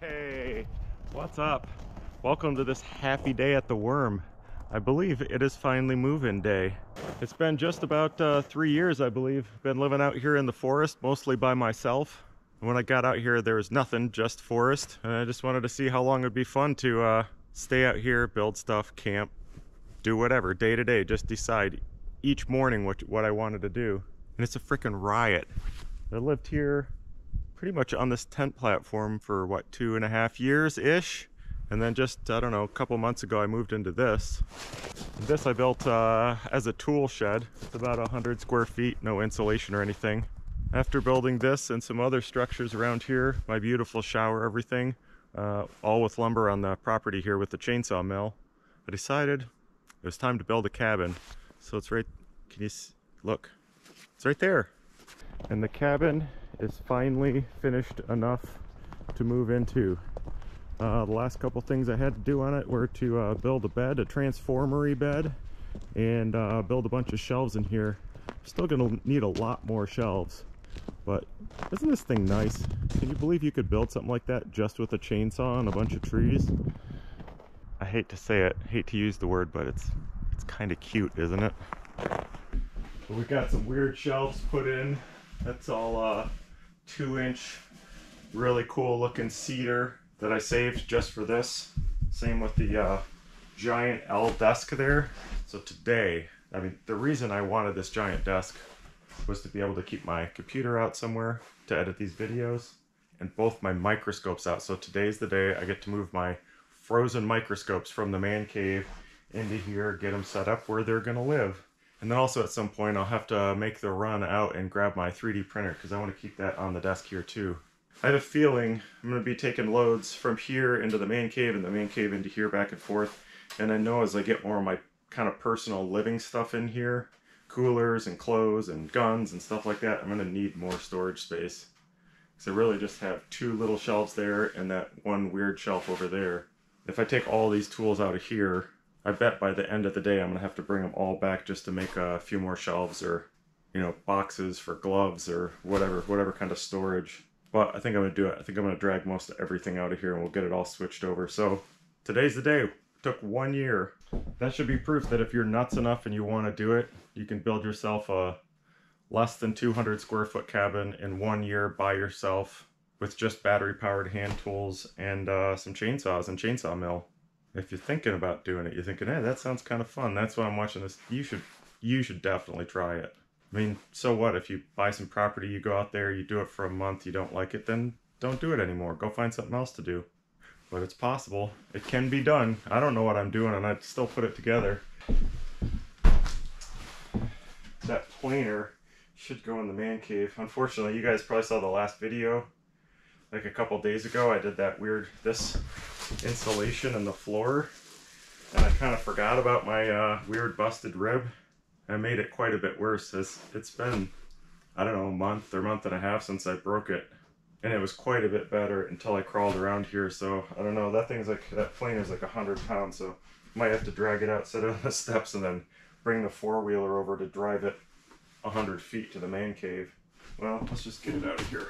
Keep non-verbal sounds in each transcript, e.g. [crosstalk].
Hey, what's up? Welcome to this happy day at the Worm. I believe it is finally move-in day. It's been just about uh, three years, I believe. Been living out here in the forest, mostly by myself. When I got out here, there was nothing, just forest. And I just wanted to see how long it'd be fun to uh, stay out here, build stuff, camp, do whatever, day to day. Just decide each morning what, what I wanted to do. And it's a freaking riot. I lived here pretty much on this tent platform for what two and a half years ish and then just i don't know a couple months ago i moved into this. This i built uh, as a tool shed it's about 100 square feet no insulation or anything. After building this and some other structures around here my beautiful shower everything uh, all with lumber on the property here with the chainsaw mill i decided it was time to build a cabin. So it's right can you look it's right there. And the cabin is finally finished enough to move into. Uh, the last couple things I had to do on it were to uh, build a bed, a transformery bed, and uh, build a bunch of shelves in here. Still gonna need a lot more shelves, but isn't this thing nice? Can you believe you could build something like that just with a chainsaw and a bunch of trees? I hate to say it, hate to use the word, but it's it's kind of cute, isn't it? we've got some weird shelves put in. That's all uh, two inch, really cool looking cedar that I saved just for this. Same with the uh, giant L desk there. So today, I mean, the reason I wanted this giant desk was to be able to keep my computer out somewhere to edit these videos and both my microscopes out. So today's the day I get to move my frozen microscopes from the man cave into here, get them set up where they're gonna live. And then also at some point I'll have to make the run out and grab my 3D printer because I want to keep that on the desk here too. I have a feeling I'm going to be taking loads from here into the man cave and the man cave into here back and forth. And I know as I get more of my kind of personal living stuff in here, coolers and clothes and guns and stuff like that, I'm going to need more storage space. Because I really just have two little shelves there and that one weird shelf over there. If I take all these tools out of here, I bet by the end of the day I'm gonna have to bring them all back just to make a few more shelves or you know boxes for gloves or whatever whatever kind of storage. But I think I'm gonna do it. I think I'm gonna drag most of everything out of here and we'll get it all switched over. So today's the day. It took one year. That should be proof that if you're nuts enough and you want to do it you can build yourself a less than 200 square foot cabin in one year by yourself with just battery powered hand tools and uh, some chainsaws and chainsaw mill if you're thinking about doing it, you're thinking, hey, that sounds kind of fun. That's why I'm watching this. You should, you should definitely try it. I mean, so what? If you buy some property, you go out there, you do it for a month, you don't like it, then don't do it anymore. Go find something else to do. But it's possible. It can be done. I don't know what I'm doing, and I'd still put it together. That planer should go in the man cave. Unfortunately, you guys probably saw the last video. Like a couple days ago, I did that weird, this insulation in the floor and I kind of forgot about my uh, weird busted rib. I made it quite a bit worse as it's been, I don't know, a month or month and a half since I broke it. And it was quite a bit better until I crawled around here. So I don't know, that thing's like, that plane is like a hundred pounds. So might have to drag it out, set it on the [laughs] steps and then bring the four wheeler over to drive it a hundred feet to the man cave. Well, let's just get it out of here.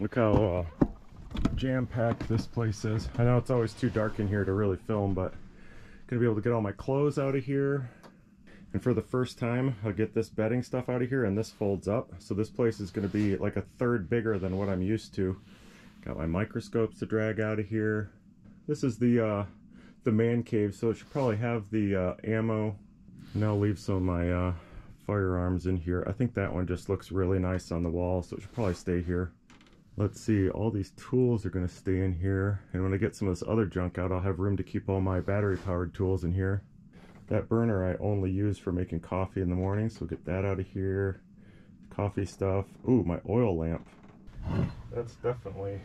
Look how uh, jam-packed this place is. I know it's always too dark in here to really film, but I'm gonna be able to get all my clothes out of here. And for the first time, I'll get this bedding stuff out of here and this folds up. So this place is gonna be like a third bigger than what I'm used to. Got my microscopes to drag out of here. This is the uh, the man cave, so it should probably have the uh, ammo. And I'll leave some of my uh, firearms in here. I think that one just looks really nice on the wall, so it should probably stay here let's see, all these tools are going to stay in here. And when I get some of this other junk out, I'll have room to keep all my battery powered tools in here. That burner I only use for making coffee in the morning, so get that out of here. Coffee stuff. Ooh, my oil lamp. That's definitely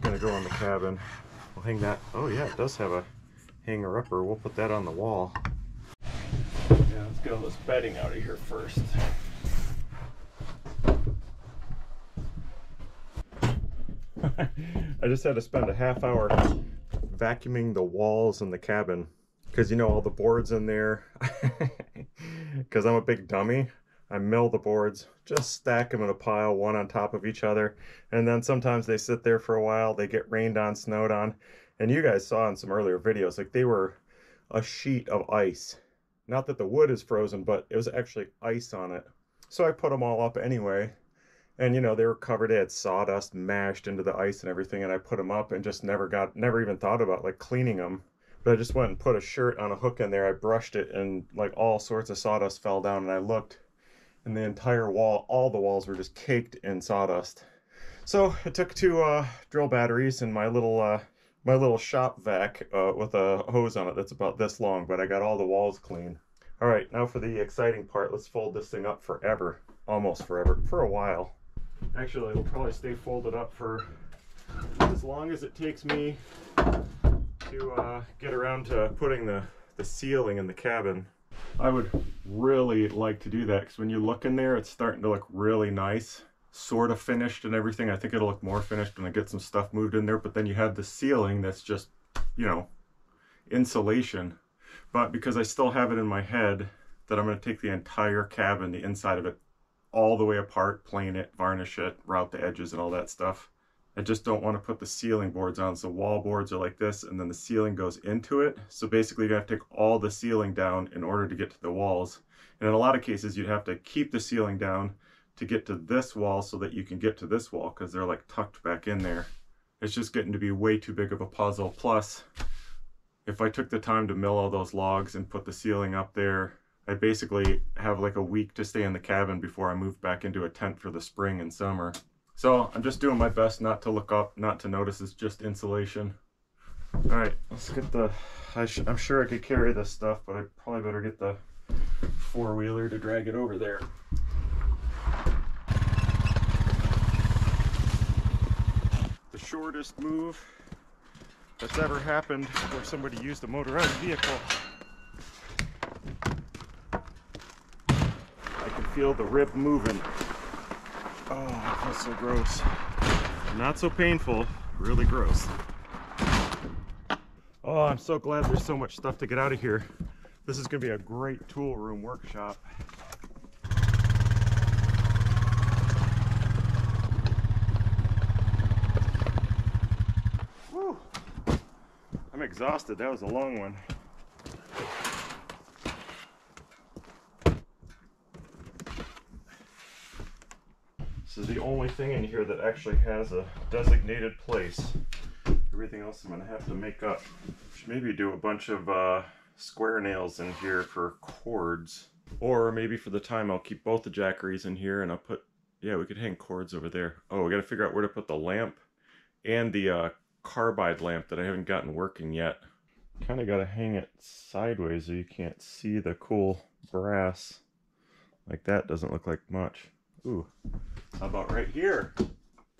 gonna go in the cabin. We'll hang that. Oh yeah, it does have a hanger upper. We'll put that on the wall. Yeah, let's get all this bedding out of here first. [laughs] I just had to spend a half hour vacuuming the walls in the cabin because you know all the boards in there? [laughs] Because i'm a big dummy. I mill the boards just stack them in a pile one on top of each other and then sometimes they sit there for a while they get rained on snowed on. And you guys saw in some earlier videos like they were a sheet of ice. Not that the wood is frozen but it was actually ice on it. So i put them all up anyway and you know they were covered they had sawdust mashed into the ice and everything and i put them up and just never got never even thought about like cleaning them but I just went and put a shirt on a hook in there. I brushed it and like all sorts of sawdust fell down and I looked and the entire wall, all the walls were just caked in sawdust. So i took two uh, drill batteries and my little uh, my little shop vac uh, with a hose on it that's about this long, but I got all the walls clean. All right, now for the exciting part. Let's fold this thing up forever, almost forever, for a while. Actually, it'll probably stay folded up for as long as it takes me to uh, get around to putting the, the ceiling in the cabin. I would really like to do that because when you look in there, it's starting to look really nice, sort of finished and everything. I think it'll look more finished when I get some stuff moved in there, but then you have the ceiling that's just, you know, insulation. But because I still have it in my head that I'm going to take the entire cabin, the inside of it, all the way apart, plane it, varnish it, route the edges and all that stuff. I just don't want to put the ceiling boards on. So wall boards are like this and then the ceiling goes into it. So basically you have to take all the ceiling down in order to get to the walls. And in a lot of cases you'd have to keep the ceiling down to get to this wall so that you can get to this wall because they're like tucked back in there. It's just getting to be way too big of a puzzle. Plus, if I took the time to mill all those logs and put the ceiling up there, I basically have like a week to stay in the cabin before I move back into a tent for the spring and summer. So I'm just doing my best not to look up, not to notice it's just insulation. All right, let's get the, I am sure I could carry this stuff, but I probably better get the four-wheeler to drag it over there. The shortest move that's ever happened where somebody used a motorized vehicle. I can feel the rib moving. Oh, that's so gross. Not so painful, really gross. Oh, I'm so glad there's so much stuff to get out of here. This is gonna be a great tool room workshop. Whew. I'm exhausted, that was a long one. This is the only thing in here that actually has a designated place. Everything else I'm gonna have to make up. Should maybe do a bunch of uh, square nails in here for cords. Or maybe for the time I'll keep both the jackeries in here and I'll put, yeah, we could hang cords over there. Oh, we gotta figure out where to put the lamp and the uh, carbide lamp that I haven't gotten working yet. Kind of gotta hang it sideways so you can't see the cool brass. Like that doesn't look like much. Ooh, how about right here?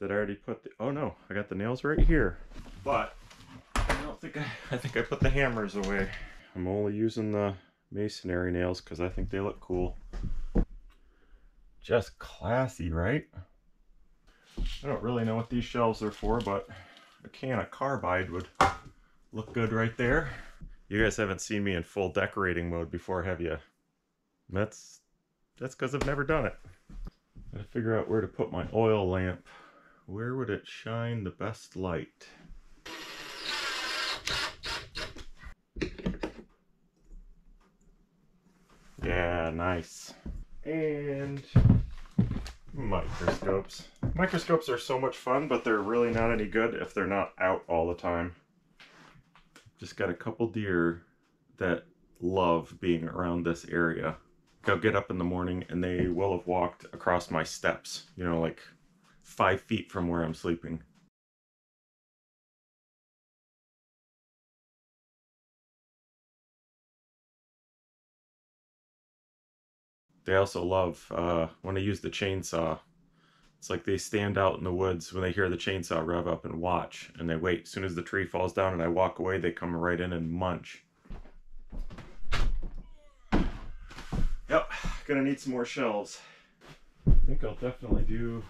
Did I already put the, oh no, I got the nails right here. But I don't think I, I think I put the hammers away. I'm only using the masonry nails because I think they look cool. Just classy, right? I don't really know what these shelves are for, but a can of carbide would look good right there. You guys haven't seen me in full decorating mode before, have you? That's that's because I've never done it. Gotta figure out where to put my oil lamp. Where would it shine the best light? Yeah, nice. And microscopes. Microscopes are so much fun, but they're really not any good if they're not out all the time. Just got a couple deer that love being around this area. I'll get up in the morning and they will have walked across my steps, you know, like five feet from where I'm sleeping. They also love uh, when I use the chainsaw. It's like they stand out in the woods when they hear the chainsaw rev up and watch, and they wait. As soon as the tree falls down and I walk away, they come right in and munch. Gonna need some more shelves. I think I'll definitely do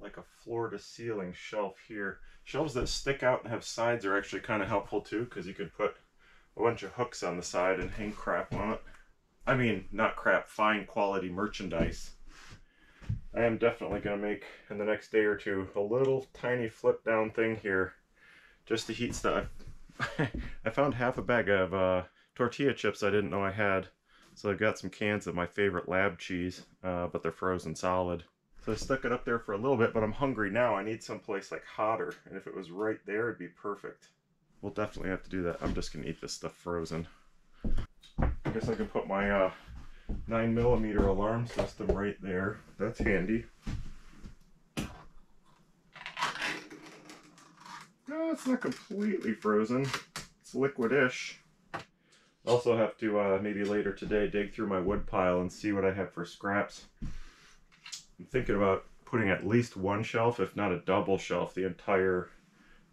like a floor to ceiling shelf here. Shelves that stick out and have sides are actually kind of helpful too because you could put a bunch of hooks on the side and hang crap on it. I mean, not crap, fine quality merchandise. I am definitely going to make, in the next day or two, a little tiny flip down thing here just to heat stuff. [laughs] I found half a bag of uh, tortilla chips I didn't know I had. So I've got some cans of my favorite lab cheese, uh, but they're frozen solid. So I stuck it up there for a little bit, but I'm hungry now. I need someplace like hotter, and if it was right there, it'd be perfect. We'll definitely have to do that. I'm just gonna eat this stuff frozen. I guess I can put my uh, 9 millimeter alarm system right there. That's handy. No, it's not completely frozen. It's liquidish. Also have to uh, maybe later today dig through my wood pile and see what I have for scraps. I'm thinking about putting at least one shelf, if not a double shelf, the entire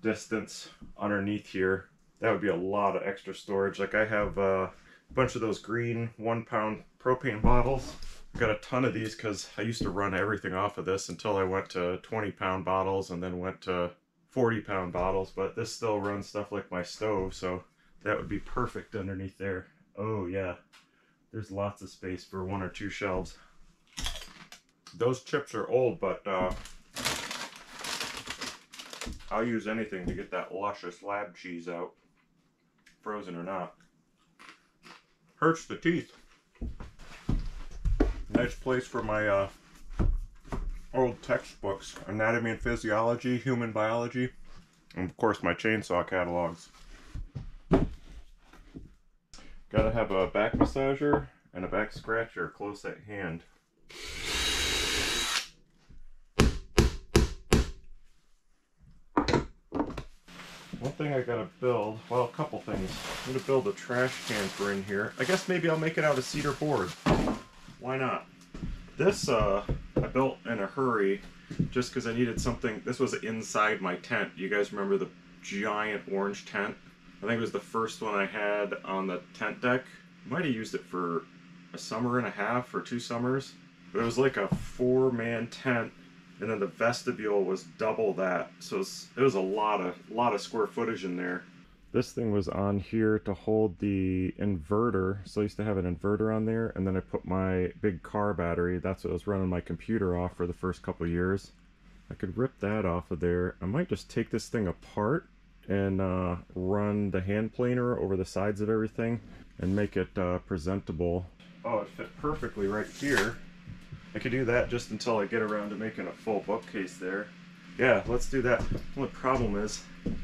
distance underneath here. That would be a lot of extra storage. Like I have uh, a bunch of those green one pound propane bottles. I've got a ton of these because I used to run everything off of this until I went to 20 pound bottles and then went to 40 pound bottles. But this still runs stuff like my stove, so that would be perfect underneath there. Oh yeah, there's lots of space for one or two shelves. Those chips are old, but uh, I'll use anything to get that luscious lab cheese out, frozen or not. Hurts the teeth. Nice place for my uh, old textbooks, anatomy and physiology, human biology, and of course my chainsaw catalogs. Gotta have a back massager and a back scratcher close at hand. One thing I gotta build, well, a couple things. I'm gonna build a trash can for in here. I guess maybe I'll make it out of cedar board. Why not? This, uh, I built in a hurry just because I needed something. This was inside my tent. You guys remember the giant orange tent? I think it was the first one I had on the tent deck. Might have used it for a summer and a half or two summers. But it was like a four-man tent and then the vestibule was double that. So it was, it was a lot of lot of square footage in there. This thing was on here to hold the inverter. So i used to have an inverter on there and then i put my big car battery. That's what I was running my computer off for the first couple years. I could rip that off of there. I might just take this thing apart and uh, run the hand planer over the sides of everything and make it uh, presentable oh it fit perfectly right here I could do that just until I get around to making a full bookcase there. Yeah, let's do that. The only problem is, I'm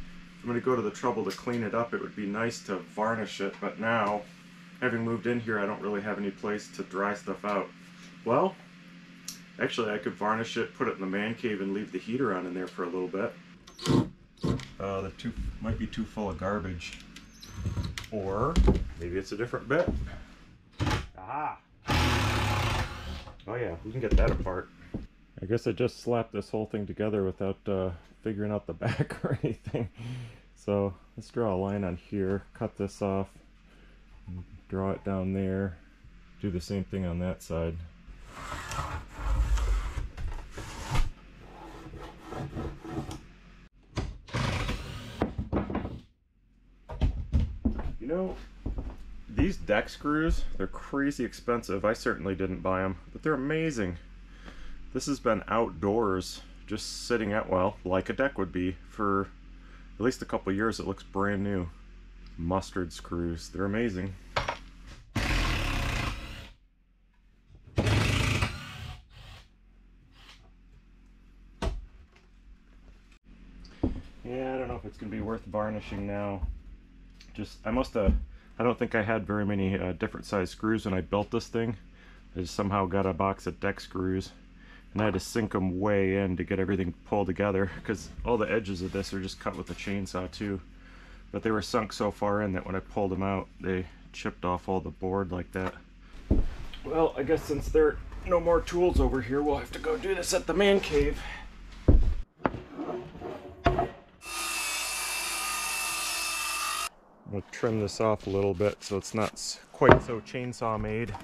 going to go to the trouble to clean it up. It would be nice to varnish it, but now, having moved in here, I don't really have any place to dry stuff out. Well, actually I could varnish it, put it in the man cave, and leave the heater on in there for a little bit. Uh, the two might be too full of garbage. Or, maybe it's a different bit. Aha! Oh yeah, we can get that apart. I guess I just slapped this whole thing together without uh, figuring out the [laughs] back or anything. So let's draw a line on here, cut this off, draw it down there, do the same thing on that side. You know, these deck screws, they're crazy expensive. I certainly didn't buy them, but they're amazing. This has been outdoors, just sitting at, well, like a deck would be, for at least a couple years. It looks brand new. Mustard screws, they're amazing. Yeah, I don't know if it's going to be worth varnishing now. Just, I must have I don't think I had very many uh, different size screws when I built this thing. I just somehow got a box of deck screws and I had to sink them way in to get everything pulled together because all the edges of this are just cut with a chainsaw too. But they were sunk so far in that when I pulled them out, they chipped off all the board like that. Well, I guess since there are no more tools over here, we'll have to go do this at the man cave. We'll trim this off a little bit so it's not quite so chainsaw made.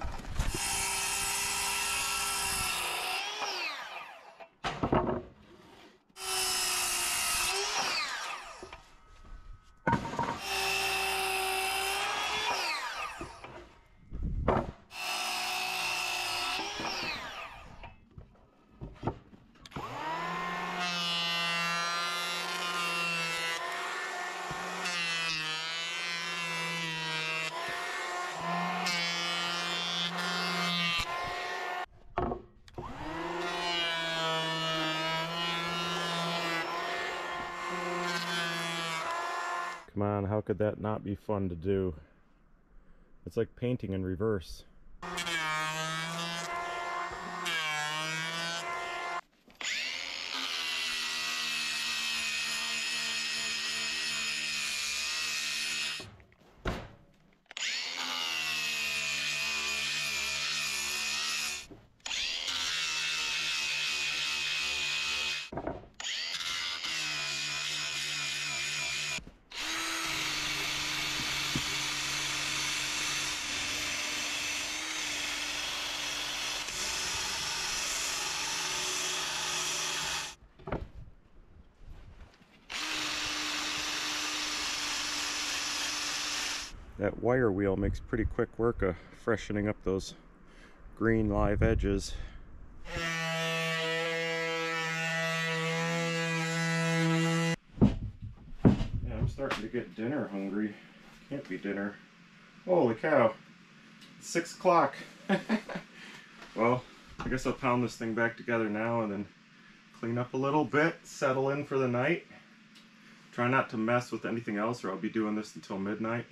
Come on, how could that not be fun to do? It's like painting in reverse. Wire wheel makes pretty quick work of freshening up those green live edges. Yeah, I'm starting to get dinner hungry. Can't be dinner. Holy cow. Six o'clock. [laughs] well, I guess I'll pound this thing back together now and then clean up a little bit, settle in for the night. Try not to mess with anything else or I'll be doing this until midnight.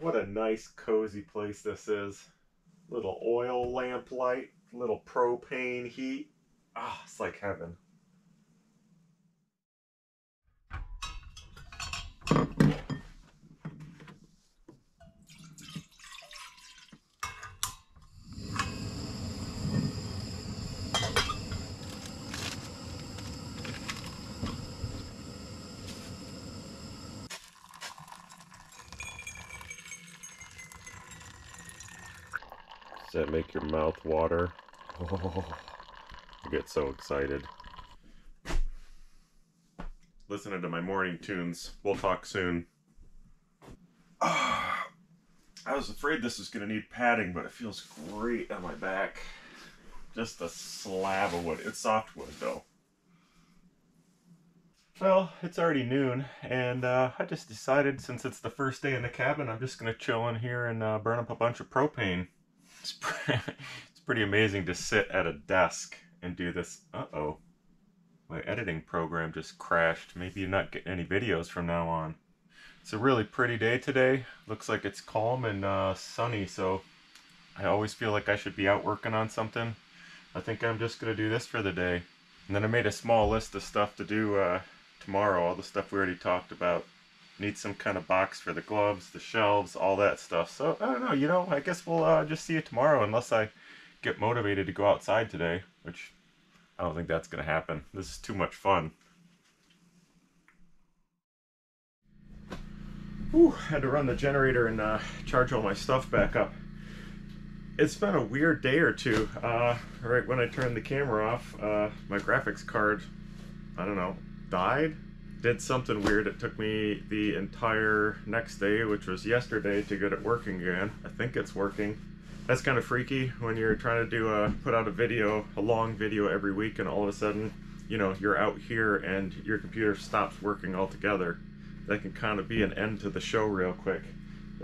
What a nice cozy place this is. Little oil lamp light, little propane heat. Ah, oh, it's like heaven. Does that make water? Oh, I get so excited. Listening to my morning tunes. We'll talk soon. Oh, [sighs] I was afraid this was going to need padding, but it feels great on my back. Just a slab of wood. It's soft wood, though. Well, it's already noon, and uh, I just decided since it's the first day in the cabin, I'm just going to chill in here and uh, burn up a bunch of propane. [laughs] Pretty amazing to sit at a desk and do this. Uh-oh. My editing program just crashed. Maybe you're not getting any videos from now on. It's a really pretty day today. Looks like it's calm and uh, sunny, so I always feel like I should be out working on something. I think I'm just going to do this for the day. And then I made a small list of stuff to do uh, tomorrow, all the stuff we already talked about need some kind of box for the gloves, the shelves, all that stuff. So, I don't know, you know, I guess we'll uh, just see you tomorrow unless I get motivated to go outside today, which I don't think that's going to happen. This is too much fun. Whew, had to run the generator and uh, charge all my stuff back up. It's been a weird day or two. Uh, right when I turned the camera off, uh, my graphics card, I don't know, died did something weird. It took me the entire next day, which was yesterday, to get it working again. I think it's working. That's kind of freaky when you're trying to do a put out a video, a long video every week, and all of a sudden, you know, you're out here and your computer stops working altogether. That can kind of be an end to the show real quick.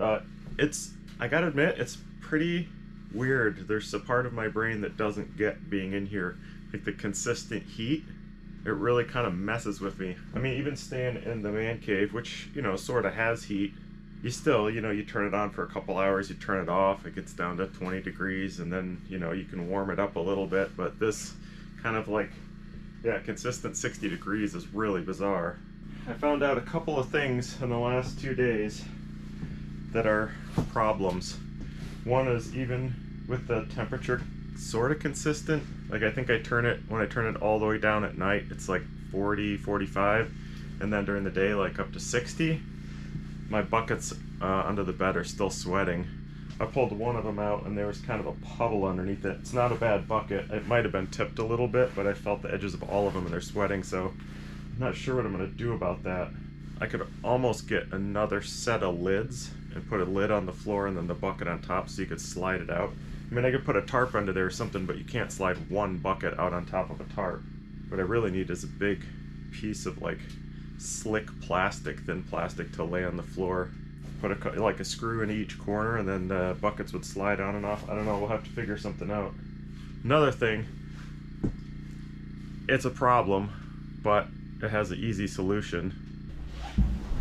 Uh, it's, I gotta admit, it's pretty weird. There's a part of my brain that doesn't get being in here. Like the consistent heat it really kind of messes with me. I mean, even staying in the man cave, which, you know, sort of has heat, you still, you know, you turn it on for a couple hours, you turn it off, it gets down to 20 degrees, and then, you know, you can warm it up a little bit, but this kind of like, yeah, consistent 60 degrees is really bizarre. I found out a couple of things in the last two days that are problems. One is even with the temperature sort of consistent. Like I think I turn it, when I turn it all the way down at night, it's like 40, 45. And then during the day, like up to 60. My buckets uh, under the bed are still sweating. I pulled one of them out and there was kind of a puddle underneath it. It's not a bad bucket. It might have been tipped a little bit, but I felt the edges of all of them and they're sweating, so I'm not sure what I'm going to do about that. I could almost get another set of lids and put a lid on the floor and then the bucket on top so you could slide it out. I mean, I could put a tarp under there or something, but you can't slide one bucket out on top of a tarp. What I really need is a big piece of like slick plastic, thin plastic to lay on the floor. put a like a screw in each corner, and then the buckets would slide on and off. I don't know. We'll have to figure something out. Another thing, it's a problem, but it has an easy solution.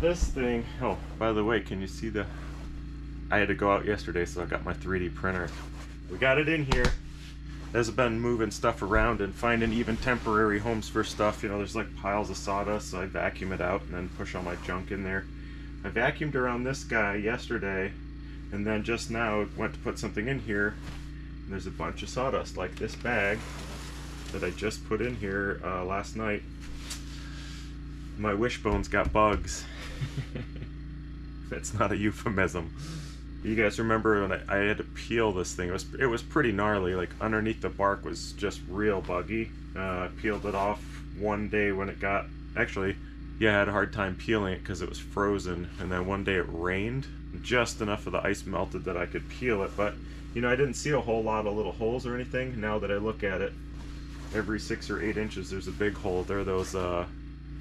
This thing. Oh, by the way, can you see the? I had to go out yesterday, so I got my 3D printer. We got it in here. There's been moving stuff around and finding even temporary homes for stuff. You know, there's like piles of sawdust, so I vacuum it out and then push all my junk in there. I vacuumed around this guy yesterday, and then just now went to put something in here, and there's a bunch of sawdust, like this bag that I just put in here uh, last night. My wishbones got bugs. [laughs] That's not a euphemism. You guys remember when I, I had to peel this thing? It was it was pretty gnarly. Like underneath the bark was just real buggy. Uh, I peeled it off one day when it got actually, yeah, I had a hard time peeling it because it was frozen. And then one day it rained, just enough of the ice melted that I could peel it. But you know, I didn't see a whole lot of little holes or anything. Now that I look at it, every six or eight inches there's a big hole. They're those uh,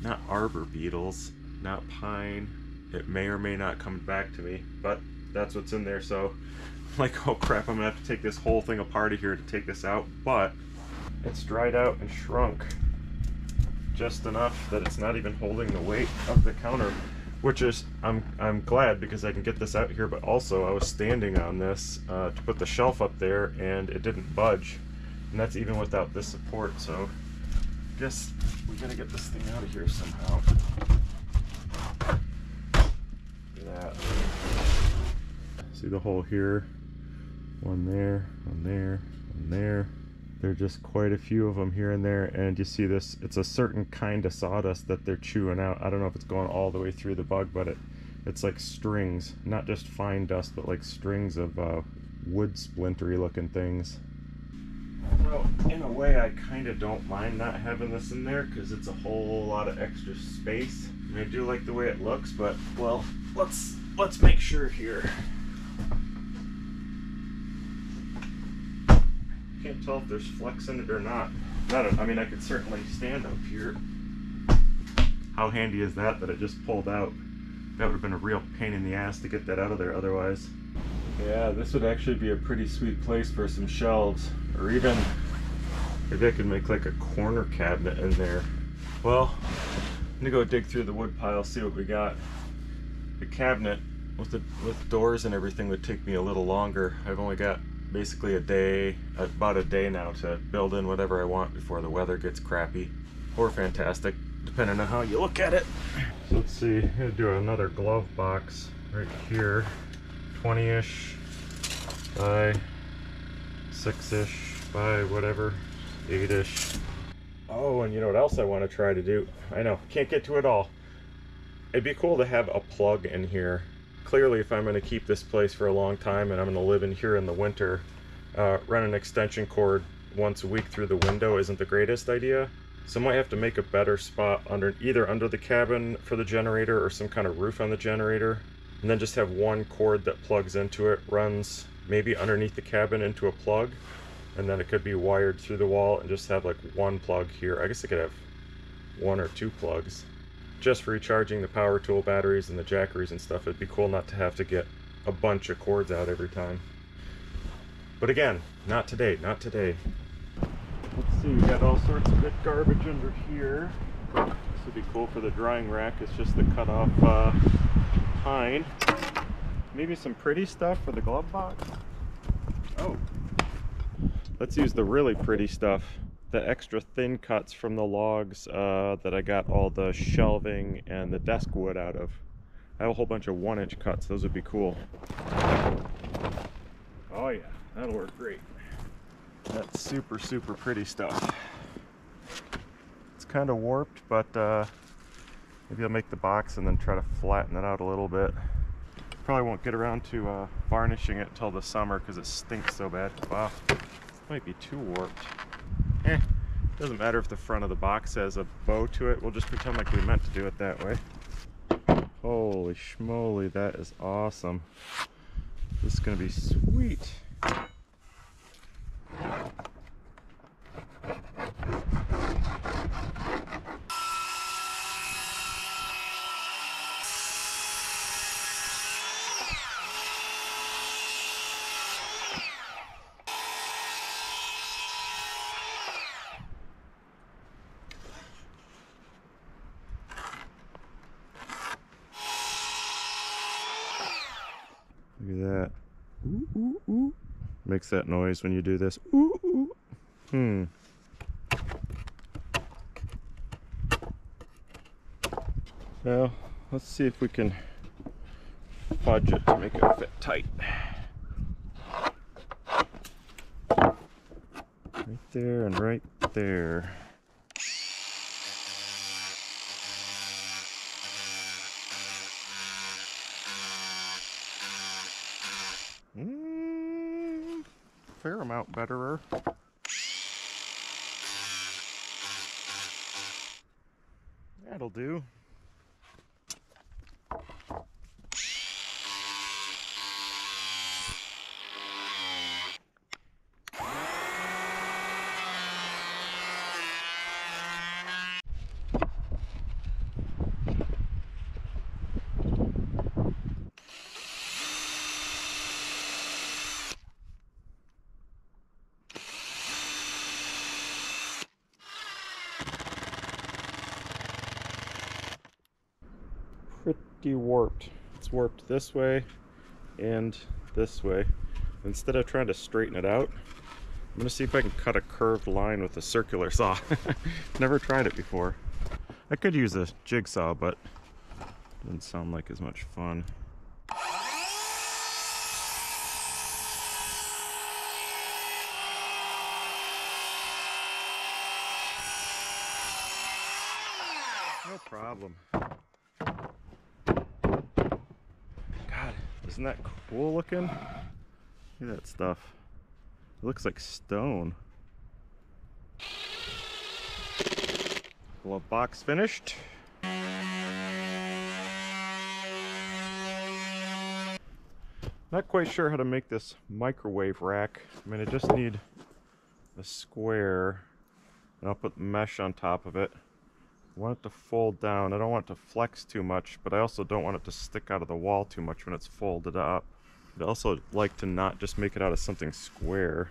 not arbor beetles, not pine. It may or may not come back to me, but that's what's in there. So, [laughs] like, oh crap, I'm gonna have to take this whole thing apart of here to take this out. But it's dried out and shrunk just enough that it's not even holding the weight of the counter, which is I'm I'm glad because I can get this out here. But also, I was standing on this uh, to put the shelf up there, and it didn't budge, and that's even without this support. So, I guess we gotta get this thing out of here somehow. Look at that. See the hole here? One there, one there, one there. There are just quite a few of them here and there, and you see this, it's a certain kind of sawdust that they're chewing out. I don't know if it's going all the way through the bug, but it it's like strings, not just fine dust, but like strings of uh, wood splintery looking things. So, in a way, I kind of don't mind not having this in there because it's a whole lot of extra space. And I do like the way it looks, but well, let's let's make sure here. Can't tell if there's flex in it or not. Not, a, I mean, I could certainly stand up here. How handy is that that it just pulled out? That would have been a real pain in the ass to get that out of there otherwise. Yeah, this would actually be a pretty sweet place for some shelves, or even maybe I could make like a corner cabinet in there. Well, I'm gonna go dig through the wood pile, see what we got. The cabinet with the with doors and everything would take me a little longer. I've only got basically a day, about a day now to build in whatever I want before the weather gets crappy or fantastic, depending on how you look at it. So let's see, I'm gonna do another glove box right here. 20-ish by 6-ish by whatever, 8-ish. Oh, and you know what else I want to try to do? I know, can't get to it all. It'd be cool to have a plug in here. Clearly, if I'm going to keep this place for a long time and I'm going to live in here in the winter, uh, run an extension cord once a week through the window isn't the greatest idea. So I might have to make a better spot under either under the cabin for the generator or some kind of roof on the generator and then just have one cord that plugs into it, runs maybe underneath the cabin into a plug, and then it could be wired through the wall and just have like one plug here. I guess I could have one or two plugs just for recharging the power tool batteries and the jackeries and stuff. It'd be cool not to have to get a bunch of cords out every time. But again, not today, not today. Let's see, we got all sorts of good garbage under here. This would be cool for the drying rack. It's just the cut off uh, pine. Maybe some pretty stuff for the glove box. Oh. Let's use the really pretty stuff. The extra thin cuts from the logs uh, that I got all the shelving and the desk wood out of. I have a whole bunch of one inch cuts. Those would be cool. Oh yeah, that'll work great. That's super, super pretty stuff. It's kind of warped, but uh, maybe I'll make the box and then try to flatten it out a little bit. Probably won't get around to uh, varnishing it till the summer because it stinks so bad. Wow, might be too warped. Eh, doesn't matter if the front of the box has a bow to it. We'll just pretend like we meant to do it that way. Holy schmoly, that is awesome. This is gonna be sweet. Makes that noise when you do this. Ooh, ooh. Hmm. Well, let's see if we can fudge it to make it fit tight. Right there and right there. Mm, fair amount betterer. That'll do. Pretty warped. It's warped this way and this way. Instead of trying to straighten it out, I'm gonna see if I can cut a curved line with a circular saw. [laughs] Never tried it before. I could use a jigsaw, but doesn't sound like as much fun. No problem. Isn't that cool looking? Look at that stuff. It looks like stone. Glove box finished. Not quite sure how to make this microwave rack. I mean, I just need a square and I'll put mesh on top of it. Want it to fold down. I don't want it to flex too much, but I also don't want it to stick out of the wall too much when it's folded up. I'd also like to not just make it out of something square.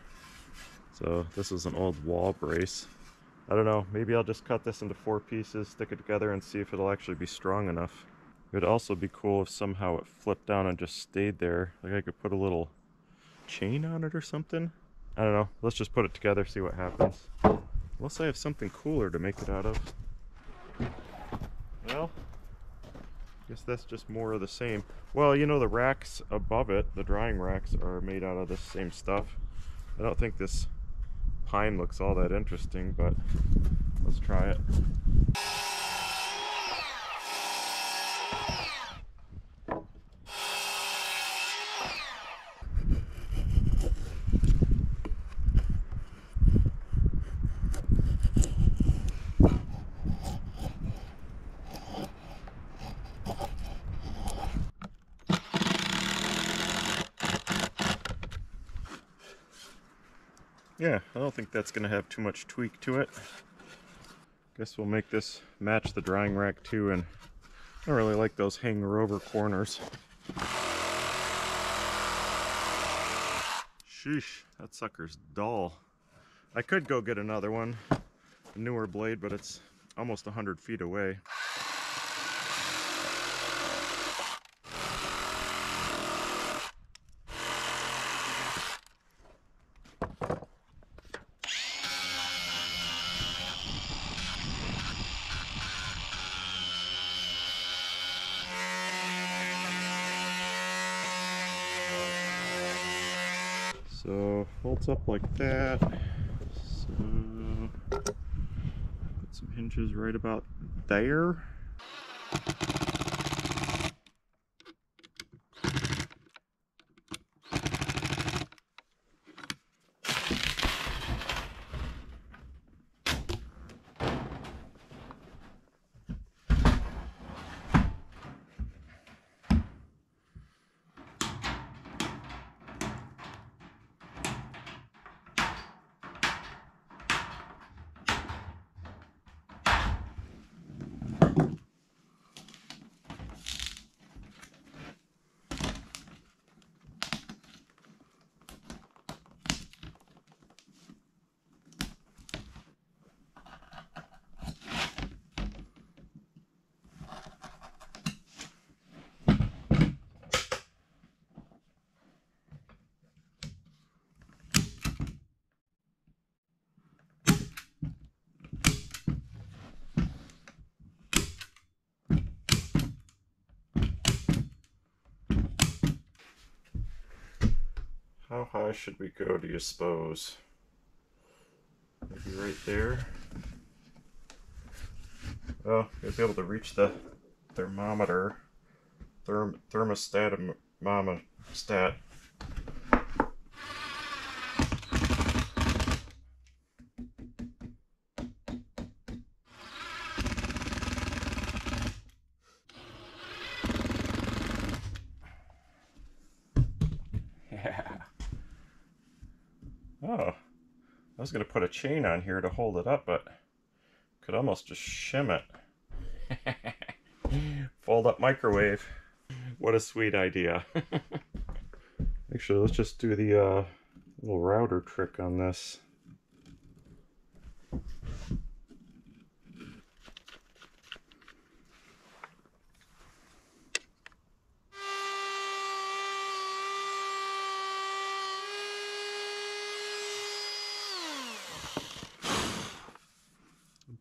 So this is an old wall brace. I don't know, maybe I'll just cut this into four pieces, stick it together and see if it'll actually be strong enough. It would also be cool if somehow it flipped down and just stayed there. Like I could put a little chain on it or something. I don't know, let's just put it together, see what happens. Unless I have something cooler to make it out of. Well, I guess that's just more of the same. Well, you know, the racks above it, the drying racks, are made out of the same stuff. I don't think this pine looks all that interesting, but let's try it. yeah, I don't think that's going to have too much tweak to it. Guess we'll make this match the drying rack too, and I don't really like those hanger over corners. Sheesh, that sucker's dull. I could go get another one, a newer blade, but it's almost 100 feet away. Folds up like that. So put some hinges right about there. How high should we go, do you suppose? Maybe right there? Oh, you'll be able to reach the thermometer. Therm thermostat mama going to put a chain on here to hold it up, but could almost just shim it. [laughs] Fold up microwave. What a sweet idea. [laughs] Actually, let's just do the uh, little router trick on this.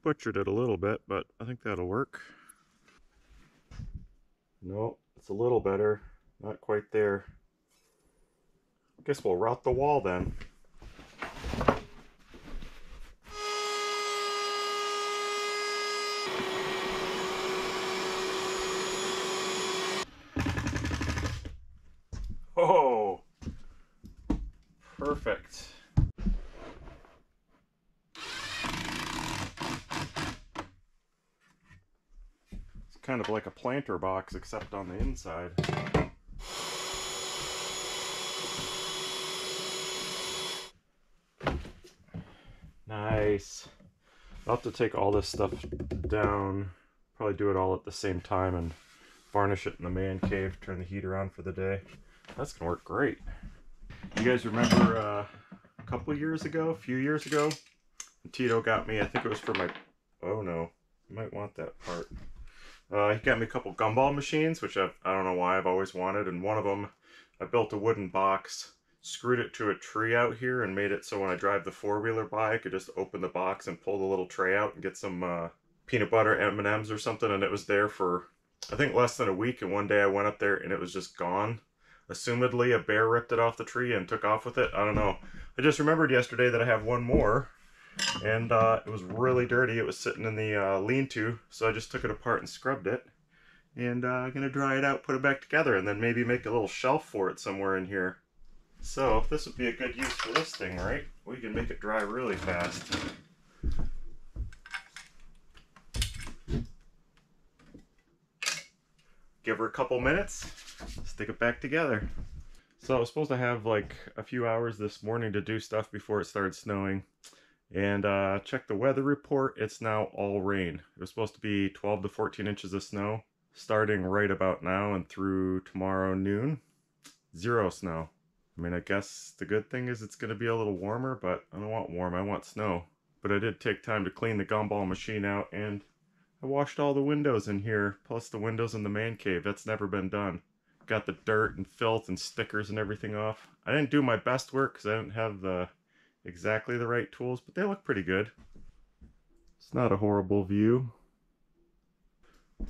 Butchered it a little bit, but I think that'll work. No, it's a little better. Not quite there. I guess we'll route the wall then. Oh, perfect. kind of like a planter box except on the inside. Nice. I'll have to take all this stuff down, probably do it all at the same time and varnish it in the man cave, turn the heater on for the day. That's gonna work great. You guys remember uh, a couple years ago, a few years ago, Tito got me, I think it was for my, oh no, you might want that part. Uh, he got me a couple gumball machines, which I've, I don't know why I've always wanted. And one of them, I built a wooden box, screwed it to a tree out here, and made it so when I drive the four-wheeler by, I could just open the box and pull the little tray out and get some uh, peanut butter M&Ms or something. And it was there for, I think, less than a week. And one day I went up there and it was just gone. Assumedly, a bear ripped it off the tree and took off with it. I don't know. I just remembered yesterday that I have one more and uh, it was really dirty. It was sitting in the uh, lean-to, so I just took it apart and scrubbed it. And uh, I'm going to dry it out, put it back together, and then maybe make a little shelf for it somewhere in here. So this would be a good use for this thing, right? We can make it dry really fast. Give her a couple minutes, stick it back together. So I was supposed to have like a few hours this morning to do stuff before it started snowing. And uh, check the weather report, it's now all rain. It was supposed to be 12 to 14 inches of snow starting right about now and through tomorrow noon. Zero snow. I mean, I guess the good thing is it's going to be a little warmer, but I don't want warm, I want snow. But I did take time to clean the gumball machine out and I washed all the windows in here, plus the windows in the man cave. That's never been done. Got the dirt and filth and stickers and everything off. I didn't do my best work because I didn't have the exactly the right tools, but they look pretty good. It's not a horrible view.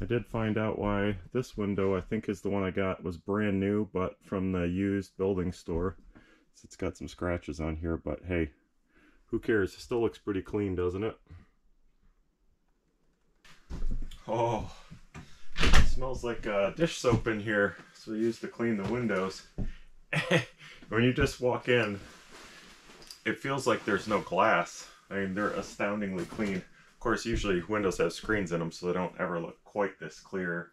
I did find out why this window, I think is the one I got, was brand new, but from the used building store. So it's got some scratches on here, but hey, who cares? It still looks pretty clean, doesn't it? Oh, it smells like uh, dish soap in here. So I used to clean the windows. [laughs] when you just walk in, it feels like there's no glass. I mean, they're astoundingly clean. Of course, usually windows have screens in them, so they don't ever look quite this clear.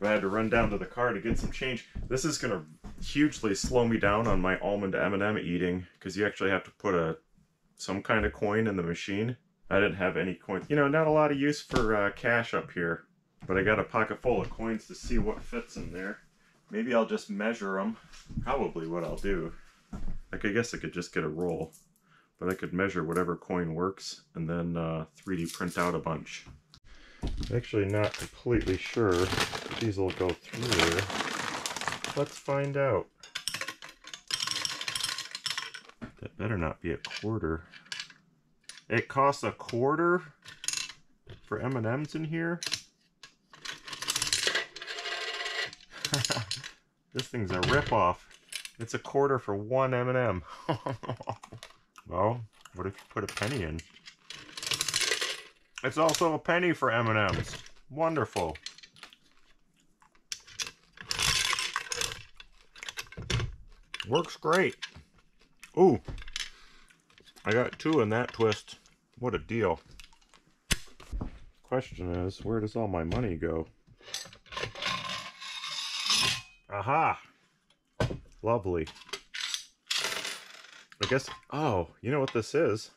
I had to run down to the car to get some change. This is going to hugely slow me down on my almond M&M eating, because you actually have to put a some kind of coin in the machine. I didn't have any coins. You know, not a lot of use for uh, cash up here, but I got a pocket full of coins to see what fits in there. Maybe I'll just measure them. Probably what I'll do. Like, I guess I could just get a roll but I could measure whatever coin works and then uh, 3D print out a bunch. Actually not completely sure if these will go through. Let's find out. That better not be a quarter. It costs a quarter for M&Ms in here? [laughs] this thing's a ripoff. It's a quarter for one M&M. [laughs] well, what if you put a penny in? It's also a penny for M&Ms. Wonderful. Works great. Ooh, I got two in that twist. What a deal. Question is, where does all my money go? Aha! Lovely. I guess, oh, you know what this is?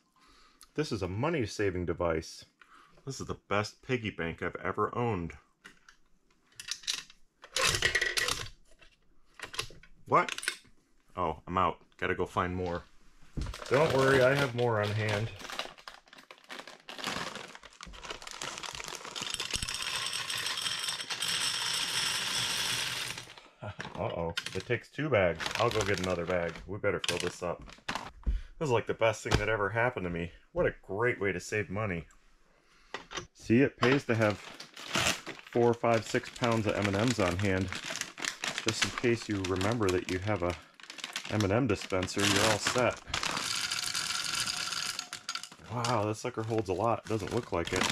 This is a money saving device. This is the best piggy bank I've ever owned. What? Oh, I'm out. Gotta go find more. Don't worry, I have more on hand. [laughs] Uh-oh, it takes two bags. I'll go get another bag. We better fill this up. This is like the best thing that ever happened to me. What a great way to save money. See, it pays to have four, five, six pounds of M&Ms on hand. Just in case you remember that you have a M&M dispenser, you're all set. Wow, this sucker holds a lot. It doesn't look like it.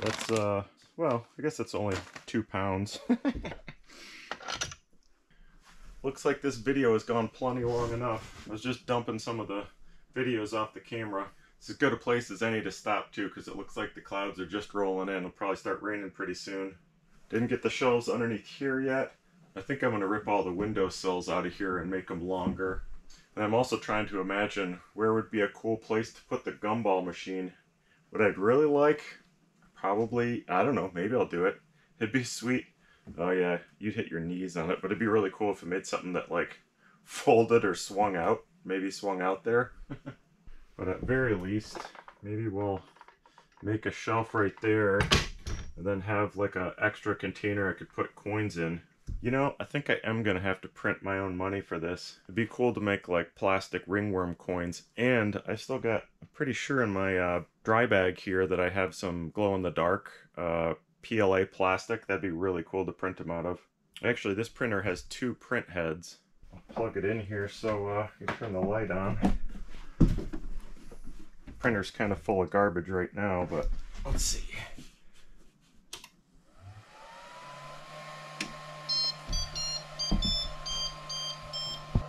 That's, uh, well, I guess that's only two pounds. [laughs] Looks like this video has gone plenty long enough. I was just dumping some of the videos off the camera. It's as good a place as any to stop to because it looks like the clouds are just rolling in. It'll probably start raining pretty soon. Didn't get the shelves underneath here yet. I think I'm going to rip all the window sills out of here and make them longer. And I'm also trying to imagine where would be a cool place to put the gumball machine. What I'd really like probably, I don't know, maybe I'll do it. It'd be sweet. Oh yeah, you'd hit your knees on it, but it'd be really cool if it made something that like folded or swung out, maybe swung out there. [laughs] but at very least, maybe we'll make a shelf right there and then have like a extra container I could put coins in. You know, I think I am going to have to print my own money for this. It'd be cool to make like plastic ringworm coins. And I still got, I'm pretty sure in my uh, dry bag here that I have some glow-in-the-dark uh, PLA plastic. That'd be really cool to print them out of. Actually, this printer has two print heads. I'll plug it in here so uh, you turn the light on. printer's kind of full of garbage right now, but let's see.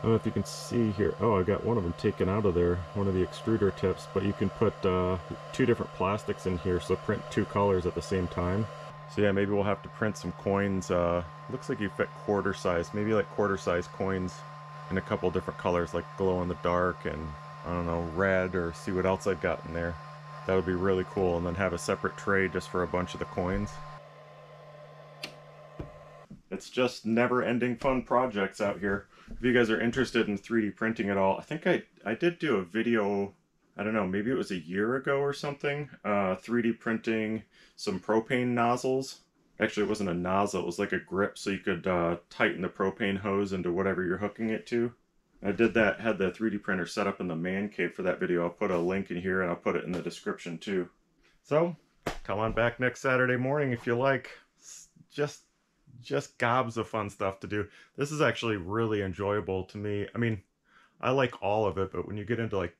I don't know if you can see here. Oh, I got one of them taken out of there, one of the extruder tips, but you can put uh, two different plastics in here, so print two colors at the same time. So yeah, maybe we'll have to print some coins. Uh, looks like you fit quarter size, maybe like quarter size coins in a couple different colors, like glow in the dark and I don't know, red or see what else I've got in there. That would be really cool, and then have a separate tray just for a bunch of the coins. It's just never-ending fun projects out here if you guys are interested in 3D printing at all, I think I, I did do a video, I don't know, maybe it was a year ago or something, uh, 3D printing some propane nozzles. Actually, it wasn't a nozzle, it was like a grip so you could uh, tighten the propane hose into whatever you're hooking it to. I did that, had the 3D printer set up in the man cave for that video. I'll put a link in here and I'll put it in the description too. So, come on back next Saturday morning if you like. Just just gobs of fun stuff to do. This is actually really enjoyable to me. I mean, I like all of it, but when you get into like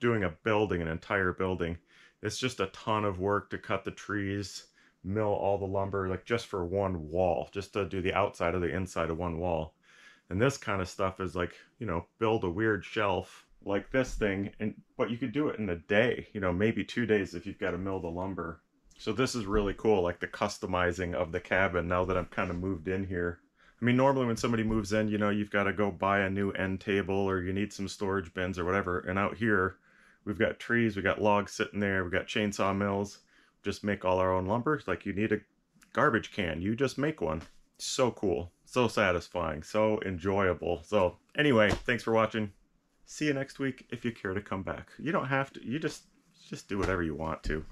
doing a building, an entire building, it's just a ton of work to cut the trees, mill all the lumber, like just for one wall, just to do the outside of the inside of one wall. And this kind of stuff is like, you know, build a weird shelf like this thing, and but you could do it in a day, you know, maybe two days if you've got to mill the lumber. So this is really cool, like the customizing of the cabin now that I'm kind of moved in here. I mean, normally when somebody moves in, you know, you've got to go buy a new end table or you need some storage bins or whatever. And out here, we've got trees, we got logs sitting there, we got chainsaw mills. Just make all our own lumber. Like you need a garbage can, you just make one. So cool, so satisfying, so enjoyable. So anyway, thanks for watching. See you next week if you care to come back. You don't have to, you just, just do whatever you want to.